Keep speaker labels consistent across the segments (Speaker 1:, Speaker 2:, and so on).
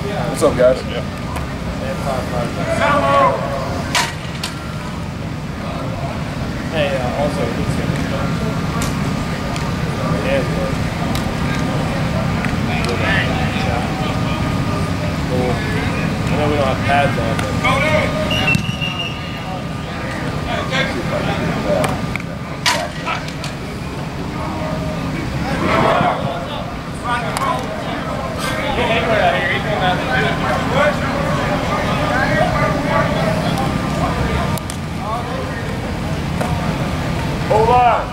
Speaker 1: What's up, guys? Yeah.
Speaker 2: Hey, uh, also, it's yeah, cool. I know we don't have pads on,
Speaker 1: on.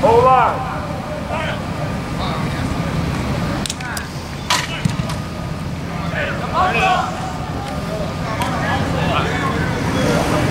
Speaker 1: Hold on.
Speaker 3: Good. Blah,